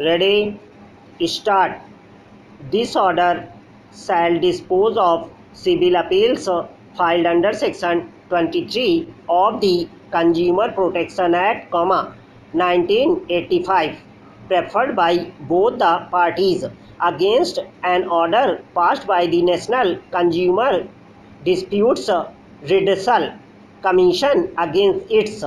Ready? Start. This order shall dispose of civil appeals filed under section 23 of the Consumer Protection Act, comma, 1985, preferred by both the parties against an order passed by the National Consumer Disputes Redressal Commission against its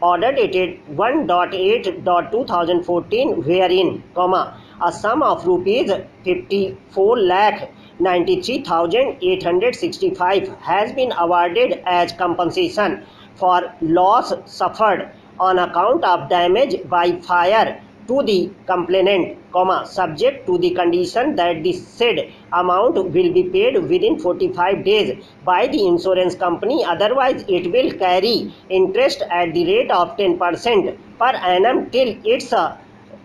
order dated 1.8.2014 wherein, comma, a sum of rupees 54 lakh 93,865 has been awarded as compensation for loss suffered on account of damage by fire to the complainant, comma, subject to the condition that the said amount will be paid within 45 days by the insurance company. Otherwise, it will carry interest at the rate of 10% per annum till its uh,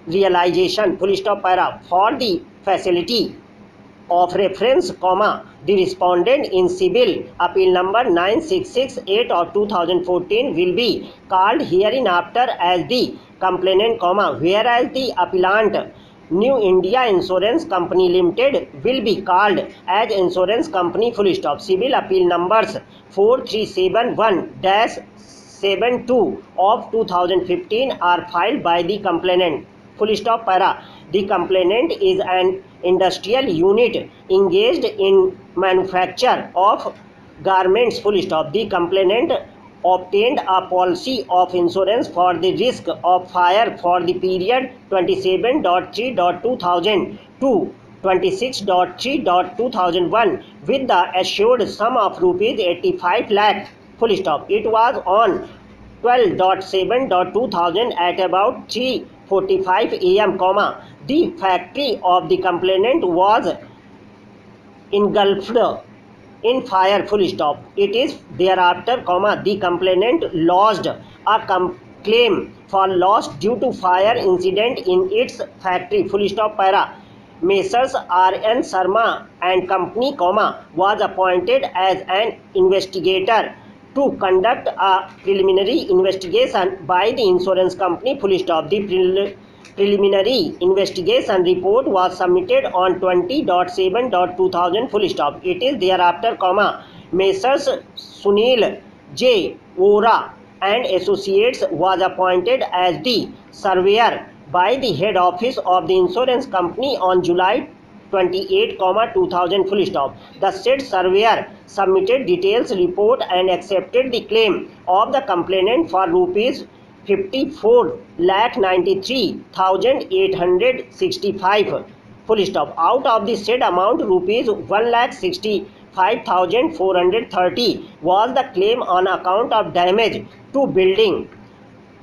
realization. Full stop para for the facility of reference, comma, the respondent in civil appeal number 9668 of 2014 will be called hereinafter as the complainant, comma, whereas the appellant New India Insurance Company Limited will be called as insurance company full stop. Civil appeal numbers 4371-72 of 2015 are filed by the complainant. Full stop para. The complainant is an industrial unit engaged in manufacture of garments full stop. The complainant obtained a policy of insurance for the risk of fire for the period 27.3.2000 to 26.3.2001 with the assured sum of rupees 85 lakh full stop. It was on 12.7.2000 at about 3.45 am, comma, the factory of the complainant was engulfed in fire full stop it is thereafter comma the complainant lodged a claim for loss due to fire incident in its factory full stop para Messrs. R. N. Sharma and company, comma, was appointed as an investigator to conduct a preliminary investigation by the insurance company. Full stop. The prel- preliminary investigation report was submitted on 20.7.2000 full stop it is thereafter comma messrs sunil j vora and associates was appointed as the surveyor by the head office of the insurance company on july 28, 2000 full stop. The said surveyor submitted details report and accepted the claim of the complainant for rupees 54 lakh 93,865 full stop. Out of the said amount, rupees 1 lakh 65,430 was the claim on account of damage to building,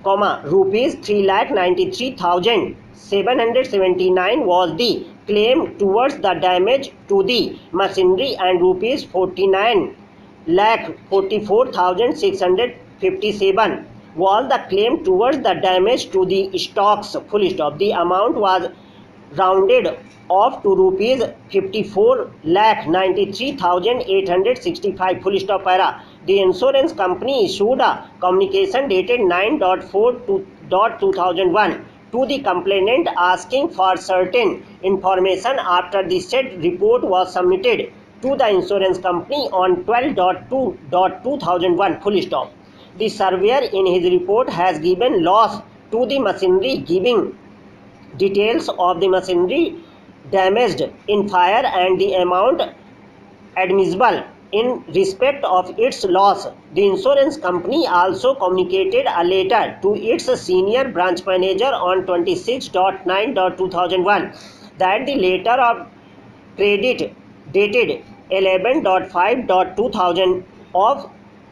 comma, rupees 3 lakh 93,779 was the claim towards the damage to the machinery and rupees 49 lakh 44,657 was the claim towards the damage to the stocks full stop the amount was rounded off to rupees 54 lakh 93865 full stop para the insurance company issued a communication dated 9.4.2001 to the complainant asking for certain information after the said report was submitted to the insurance company on 12.2.2001 full stop. The surveyor in his report has given loss to the machinery giving details of the machinery damaged in fire and the amount admissible in respect of its loss. The insurance company also communicated a letter to its senior branch manager on 26.9.2001 that the letter of credit dated 11.5.2000 of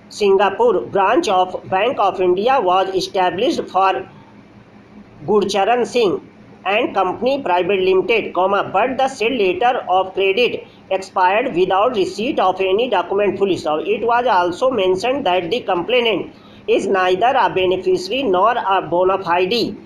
Singapore branch of Bank of India was established for Gurcharan Singh and Company Private Limited, comma, but the said letter of credit expired without receipt of any document full stop. It was also mentioned that the complainant is neither a beneficiary nor a bona fide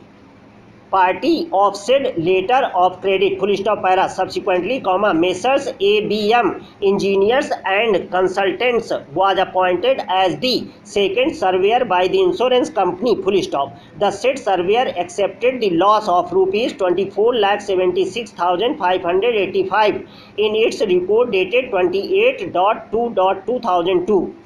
party of said letter of credit. Full stop para subsequently comma messrs. Abm engineers and consultants was appointed as the second surveyor by the insurance company. Full stop. The said surveyor accepted the loss of rupees 24 lakh 76585 in its report dated 28.2.2002